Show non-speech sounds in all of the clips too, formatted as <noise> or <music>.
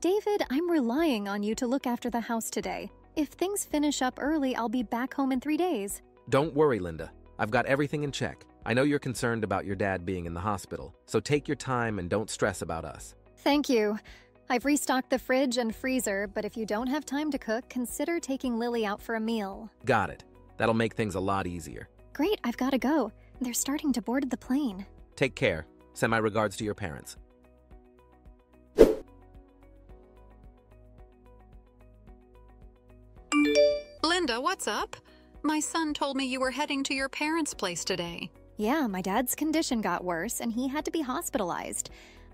David, I'm relying on you to look after the house today. If things finish up early, I'll be back home in three days. Don't worry, Linda. I've got everything in check. I know you're concerned about your dad being in the hospital, so take your time and don't stress about us. Thank you. I've restocked the fridge and freezer, but if you don't have time to cook, consider taking Lily out for a meal. Got it. That'll make things a lot easier. Great, I've got to go. They're starting to board the plane. Take care. Send my regards to your parents. Linda, what's up? My son told me you were heading to your parents' place today. Yeah, my dad's condition got worse and he had to be hospitalized.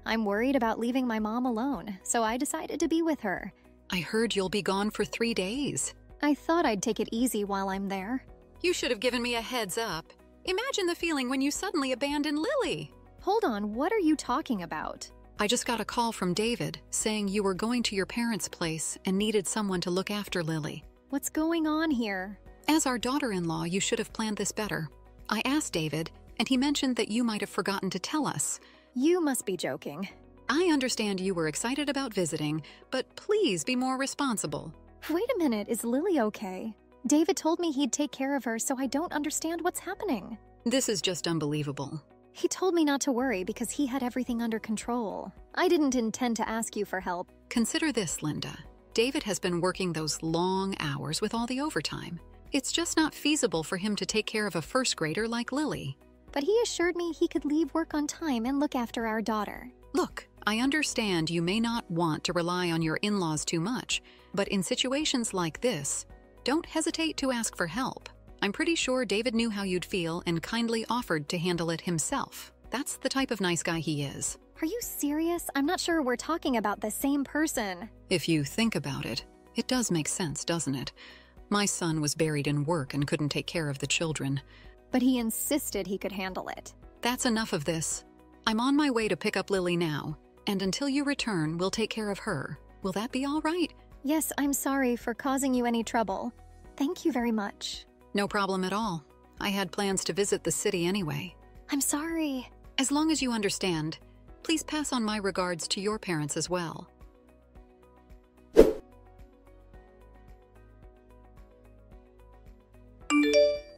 I'm worried about leaving my mom alone, so I decided to be with her. I heard you'll be gone for three days. I thought I'd take it easy while I'm there. You should have given me a heads up. Imagine the feeling when you suddenly abandon Lily. Hold on, what are you talking about? I just got a call from David saying you were going to your parents' place and needed someone to look after Lily. What's going on here? As our daughter in law, you should have planned this better. I asked David, and he mentioned that you might have forgotten to tell us. You must be joking. I understand you were excited about visiting, but please be more responsible. Wait a minute, is Lily okay? David told me he'd take care of her, so I don't understand what's happening. This is just unbelievable. He told me not to worry because he had everything under control. I didn't intend to ask you for help. Consider this, Linda. David has been working those long hours with all the overtime. It's just not feasible for him to take care of a first grader like Lily. But he assured me he could leave work on time and look after our daughter. Look, I understand you may not want to rely on your in laws too much, but in situations like this, don't hesitate to ask for help. I'm pretty sure David knew how you'd feel and kindly offered to handle it himself. That's the type of nice guy he is. Are you serious? I'm not sure we're talking about the same person. If you think about it, it does make sense, doesn't it? My son was buried in work and couldn't take care of the children. But he insisted he could handle it. That's enough of this. I'm on my way to pick up Lily now, and until you return, we'll take care of her. Will that be all right? Yes, I'm sorry for causing you any trouble. Thank you very much. No problem at all. I had plans to visit the city anyway. I'm sorry. As long as you understand, please pass on my regards to your parents as well.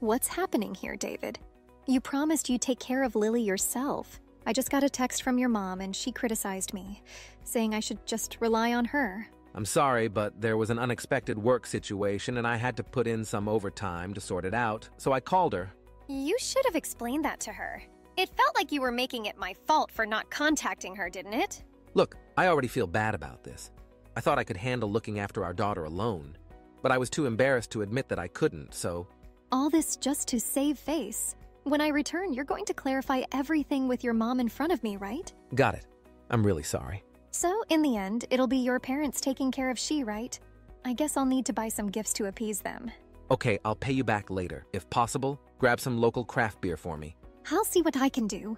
What's happening here, David? You promised you'd take care of Lily yourself. I just got a text from your mom and she criticized me, saying I should just rely on her. I'm sorry, but there was an unexpected work situation and I had to put in some overtime to sort it out, so I called her. You should have explained that to her. It felt like you were making it my fault for not contacting her, didn't it? Look, I already feel bad about this. I thought I could handle looking after our daughter alone, but I was too embarrassed to admit that I couldn't, so All this just to save face. When I return, you're going to clarify everything with your mom in front of me, right? got it. I'm really sorry. So, in the end, it'll be your parents taking care of she, right? I guess I'll need to buy some gifts to appease them. Okay, I'll pay you back later. If possible, grab some local craft beer for me. I'll see what I can do.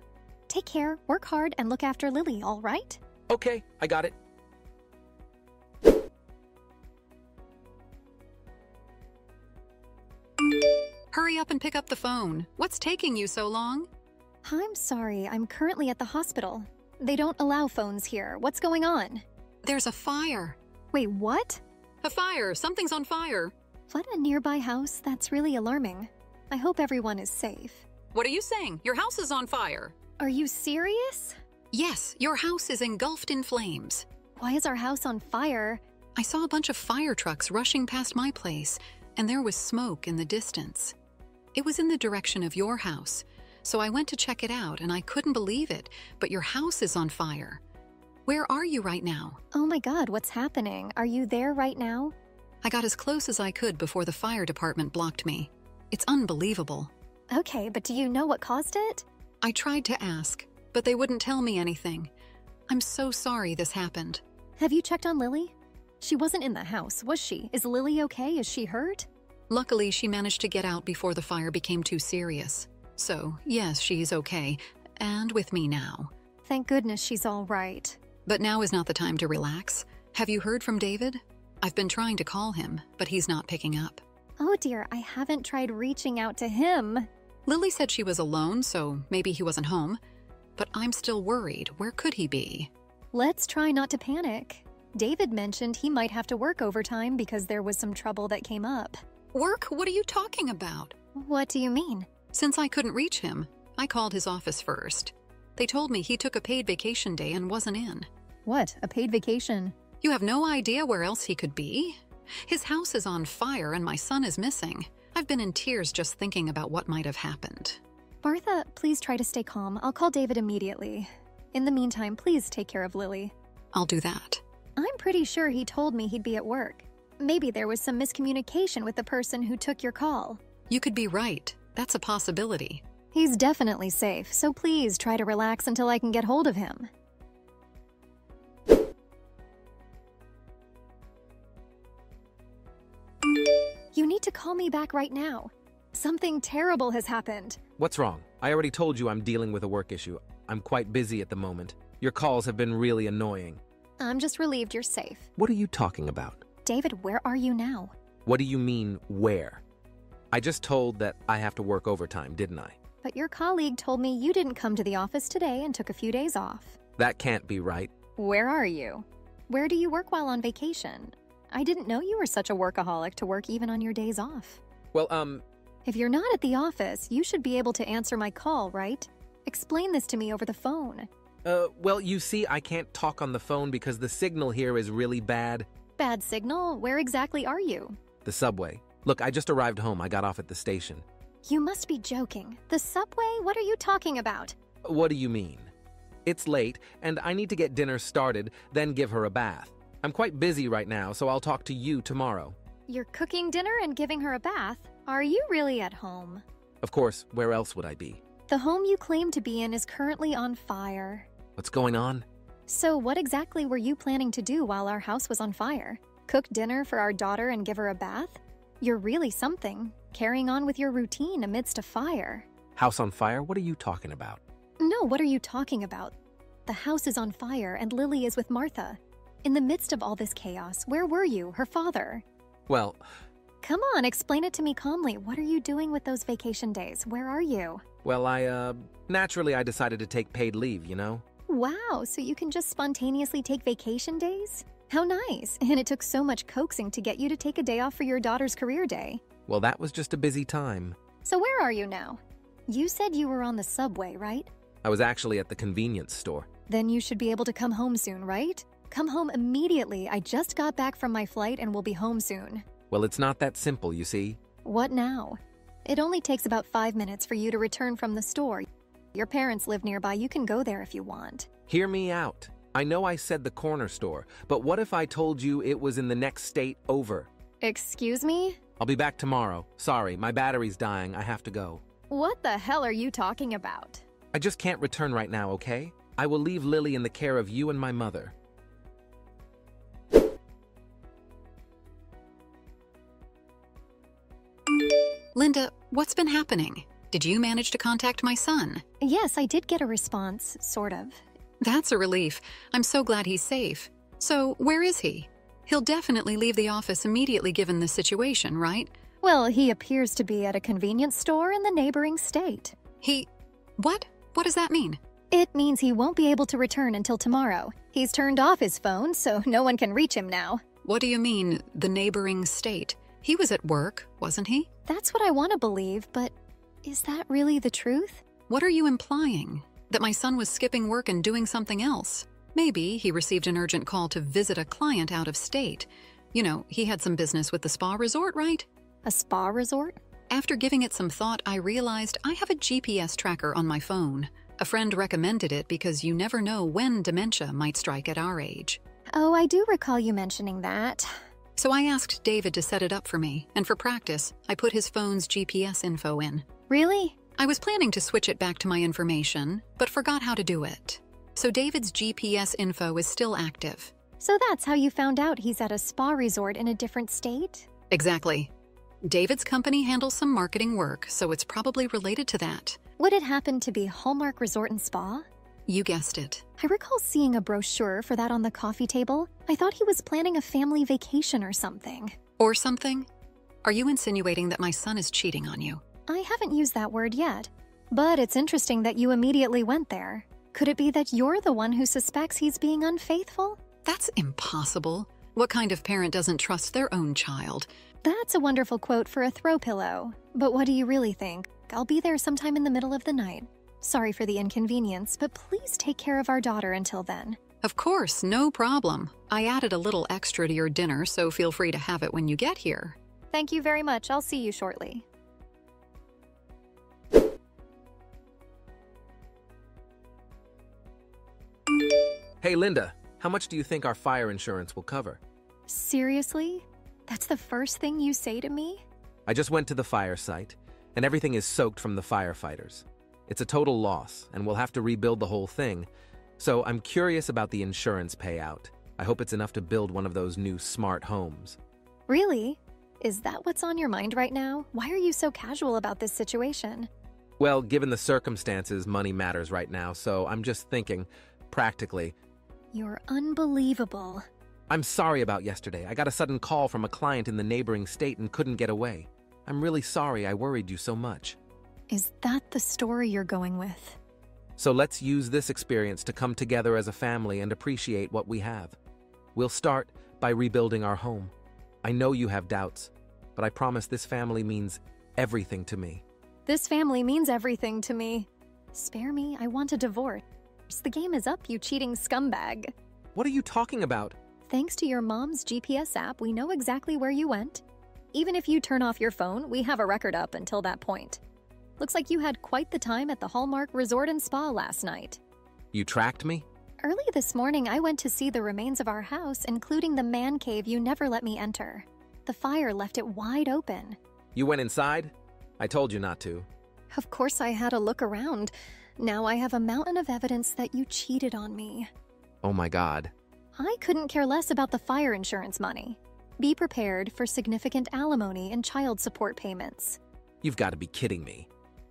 Take care, work hard, and look after Lily, all right? Okay, I got it. Hurry up and pick up the phone. What's taking you so long? I'm sorry, I'm currently at the hospital. They don't allow phones here. What's going on? There's a fire. Wait, what? A fire! Something's on fire! What a nearby house? That's really alarming. I hope everyone is safe. What are you saying? Your house is on fire! Are you serious? Yes, your house is engulfed in flames. Why is our house on fire? I saw a bunch of fire trucks rushing past my place, and there was smoke in the distance. It was in the direction of your house, so I went to check it out and I couldn't believe it, but your house is on fire. Where are you right now? Oh my god, what's happening? Are you there right now? I got as close as I could before the fire department blocked me. It's unbelievable. Okay, but do you know what caused it? I tried to ask, but they wouldn't tell me anything. I'm so sorry this happened. Have you checked on Lily? She wasn't in the house, was she? Is Lily okay? Is she hurt? Luckily, she managed to get out before the fire became too serious. So, yes, she's okay, and with me now. Thank goodness she's all right. But now is not the time to relax. Have you heard from David? I've been trying to call him, but he's not picking up. Oh dear, I haven't tried reaching out to him. Lily said she was alone, so maybe he wasn't home. But I'm still worried. Where could he be? Let's try not to panic. David mentioned he might have to work overtime because there was some trouble that came up. Work? What are you talking about? What do you mean? Since I couldn't reach him, I called his office first. They told me he took a paid vacation day and wasn't in. What, a paid vacation? You have no idea where else he could be? His house is on fire and my son is missing. I've been in tears just thinking about what might have happened. Martha, please try to stay calm. I'll call David immediately. In the meantime, please take care of Lily. I'll do that. I'm pretty sure he told me he'd be at work. Maybe there was some miscommunication with the person who took your call. You could be right. That's a possibility. He's definitely safe, so please try to relax until I can get hold of him. Need to call me back right now. Something terrible has happened. What's wrong? I already told you I'm dealing with a work issue. I'm quite busy at the moment. Your calls have been really annoying. I'm just relieved you're safe. What are you talking about? David, where are you now? What do you mean, where? I just told that I have to work overtime, didn't I? But your colleague told me you didn't come to the office today and took a few days off. That can't be right. Where are you? Where do you work while on vacation? I didn't know you were such a workaholic to work even on your days off. Well, um, If you're not at the office, you should be able to answer my call, right? Explain this to me over the phone. uh, well, you see, I can't talk on the phone because the signal here is really bad. Bad signal? Where exactly are you? The subway. Look, I just arrived home. I got off at the station. You must be joking. The subway? What are you talking about? What do you mean? It's late, and I need to get dinner started, then give her a bath. I'm quite busy right now, so I'll talk to you tomorrow. You're cooking dinner and giving her a bath? Are you really at home? Of course, where else would I be? The home you claim to be in is currently on fire. What's going on? So, what exactly were you planning to do while our house was on fire? Cook dinner for our daughter and give her a bath? You're really something, carrying on with your routine amidst a fire. House on fire? What are you talking about? No, what are you talking about? The house is on fire and Lily is with Martha. In the midst of all this chaos, where were you, her father? Well, Come on, explain it to me calmly. What are you doing with those vacation days? Where are you? well, I, uh, naturally I decided to take paid leave, you know? Wow, so you can just spontaneously take vacation days? How nice. <laughs> And it took so much coaxing to get you to take a day off for your daughter's career day. Well, that was just a busy time. So, where are you now? You said you were on the subway, right? I was actually at the convenience store. Then you should be able to come home soon, right? Come home immediately. I just got back from my flight and will be home soon. Well, it's not that simple, you see. What now? It only takes about five minutes for you to return from the store. Your parents live nearby. You can go there if you want. Hear me out. I know I said the corner store, but what if I told you it was in the next state over? Excuse me? I'll be back tomorrow. Sorry, my battery's dying. I have to go. What the hell are you talking about? I just can't return right now, okay? I will leave Lily in the care of you and my mother. Linda, what's been happening? Did you manage to contact my son? Yes, I did get a response, sort of. That's a relief. I'm so glad he's safe. So, where is he? He'll definitely leave the office immediately given the situation, right? Well, he appears to be at a convenience store in the neighboring state. He. What? What does that mean? It means he won't be able to return until tomorrow. He's turned off his phone, so no one can reach him now. What do you mean, the neighboring state? He was at work, wasn't he? That's what I want to believe, but is that really the truth? What are you implying? That my son was skipping work and doing something else? Maybe he received an urgent call to visit a client out of state. You know, he had some business with the spa resort, right? A spa resort? After giving it some thought, I realized I have a GPS tracker on my phone. A friend recommended it because you never know when dementia might strike at our age. Oh, I do recall you mentioning that. So I asked David to set it up for me, and for practice, I put his phone's GPS info in. Really? I was planning to switch it back to my information, but forgot how to do it. So David's GPS info is still active. So that's how you found out he's at a spa resort in a different state? Exactly. David's company handles some marketing work, so it's probably related to that. Would it happen to be Hallmark Resort and Spa? You guessed it. I recall seeing a brochure for that on the coffee table. I thought he was planning a family vacation or something. Or something? Are you insinuating that my son is cheating on you? I haven't used that word yet. But it's interesting that you immediately went there. Could it be that you're the one who suspects he's being unfaithful? That's impossible. What kind of parent doesn't trust their own child? That's a wonderful quote for a throw pillow. But what do you really think? I'll be there sometime in the middle of the night. Sorry for the inconvenience, but please take care of our daughter until then. Of course, no problem. I added a little extra to your dinner, so feel free to have it when you get here. Thank you very much. I'll see you shortly. Hey, Linda, how much do you think our fire insurance will cover? Seriously? That's the first thing you say to me? I just went to the fire site, and everything is soaked from the firefighters. It's a total loss, and we'll have to rebuild the whole thing. So I'm curious about the insurance payout. I hope it's enough to build one of those new smart homes. Really? Is that what's on your mind right now? Why are you so casual about this situation? Well, given the circumstances, money matters right now, so I'm just thinking, practically, You're unbelievable. I'm sorry about yesterday. I got a sudden call from a client in the neighboring state and couldn't get away. I'm really sorry I worried you so much. Is that the story you're going with? So let's use this experience to come together as a family and appreciate what we have. We'll start by rebuilding our home. I know you have doubts, but I promise this family means everything to me. This family means everything to me. Spare me, I want a divorce. The game is up, you cheating scumbag. What are you talking about? Thanks to your mom's GPS app, we know exactly where you went. Even if you turn off your phone, we have a record up until that point. Looks like you had quite the time at the Hallmark Resort and Spa last night. You tracked me? Early this morning, I went to see the remains of our house, including the man cave you never let me enter. The fire left it wide open. You went inside? I told you not to. Of course, I had a look around. Now I have a mountain of evidence that you cheated on me. Oh my god. I couldn't care less about the fire insurance money. Be prepared for significant alimony and child support payments. You've got to be kidding me.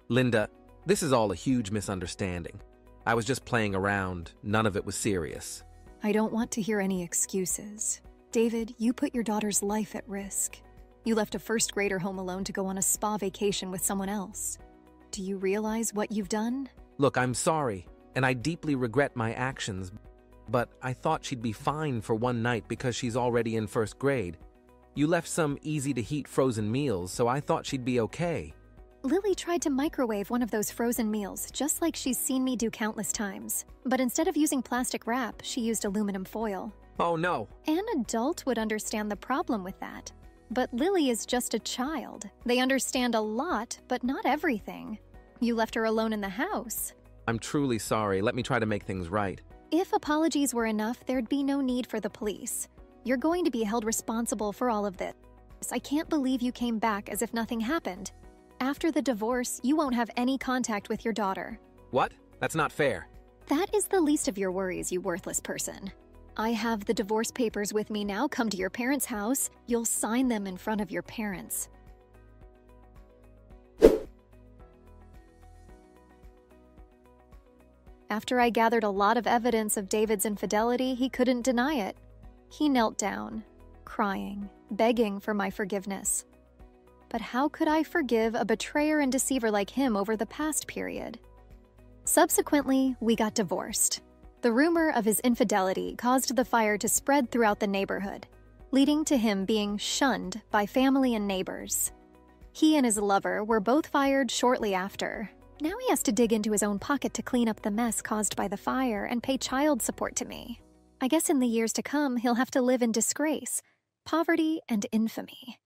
Linda, this is all a huge misunderstanding. I was just playing around, none of it was serious. I don't want to hear any excuses. David, you put your daughter's life at risk. You left a first grader home alone to go on a spa vacation with someone else. Do you realize what you've done? Look, I'm sorry, and I deeply regret my actions, but I thought she'd be fine for one night because she's already in first grade. You left some easy to heat frozen meals, so I thought she'd be okay. Lily tried to microwave one of those frozen meals, just like she's seen me do countless times. But instead of using plastic wrap, she used aluminum foil. Oh no, An adult would understand the problem with that. But Lily is just a child. They understand a lot, but not everything. You left her alone in the house. I'm truly sorry. Let me try to make things right. If apologies were enough, there'd be no need for the police. You're going to be held responsible for all of this. I can't believe you came back as if nothing happened. After the divorce, you won't have any contact with your daughter. What? That's not fair. That is the least of your worries, you worthless person. I have the divorce papers with me now. Come to your parents' house. You'll sign them in front of your parents. After I gathered a lot of evidence of David's infidelity, he couldn't deny it. He knelt down, crying, begging for my forgiveness. But how could I forgive a betrayer and deceiver like him over the past period? Subsequently, we got divorced. The rumor of his infidelity caused the fire to spread throughout the neighborhood, leading to him being shunned by family and neighbors. He and his lover were both fired shortly after. Now he has to dig into his own pocket to clean up the mess caused by the fire and pay child support to me. I guess in the years to come, he'll have to live in disgrace, poverty, and infamy.